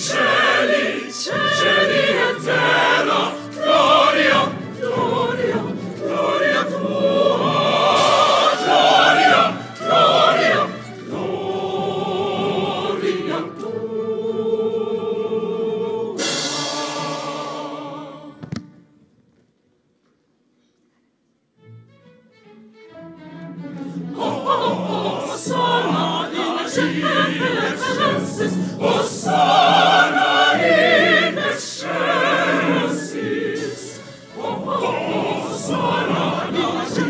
Sure. Come on,